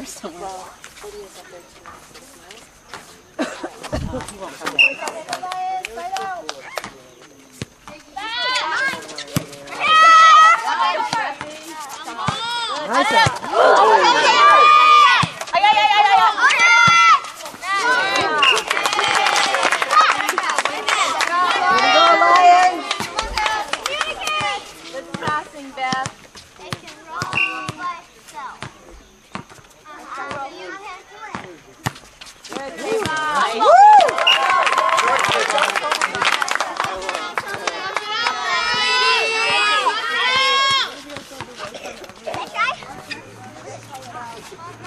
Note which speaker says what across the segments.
Speaker 1: there somewhere. Well,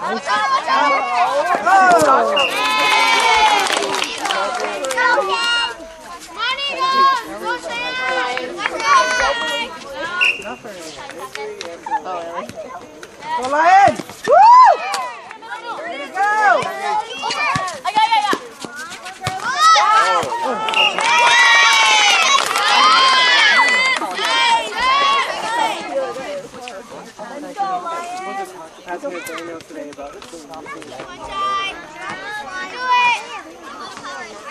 Speaker 2: Go Lions!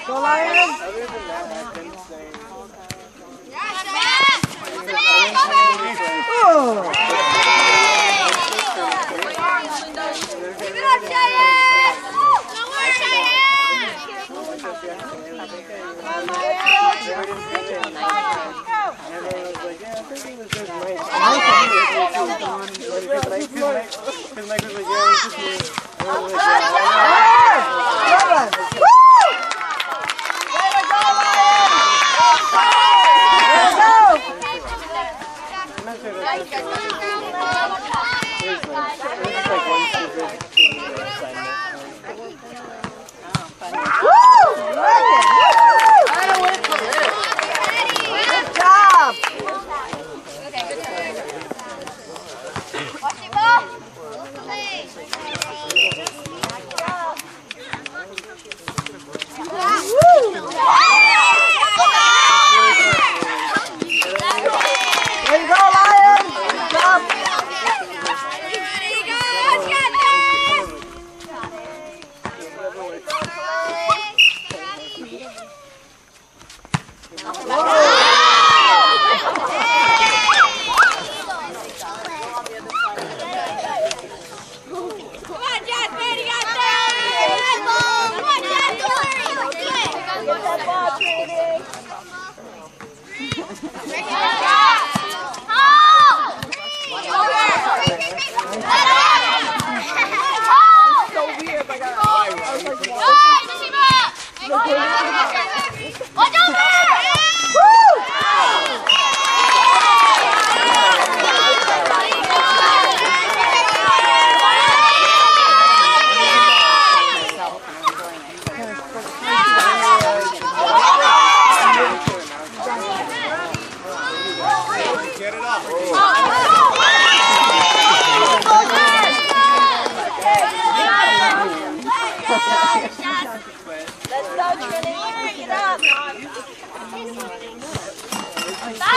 Speaker 2: Go Lions!
Speaker 1: Other than that, I've been saying.
Speaker 2: Oh!
Speaker 1: 我就是我就是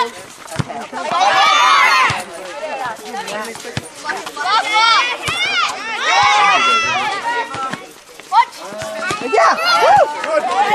Speaker 1: Yeah.
Speaker 2: Woo! Good.